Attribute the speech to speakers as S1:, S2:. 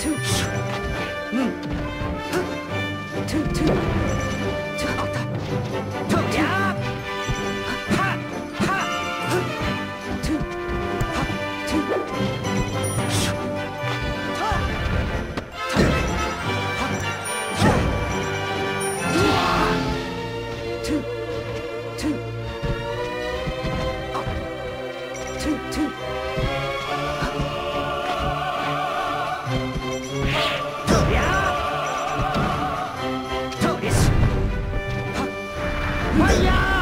S1: two, two. 快压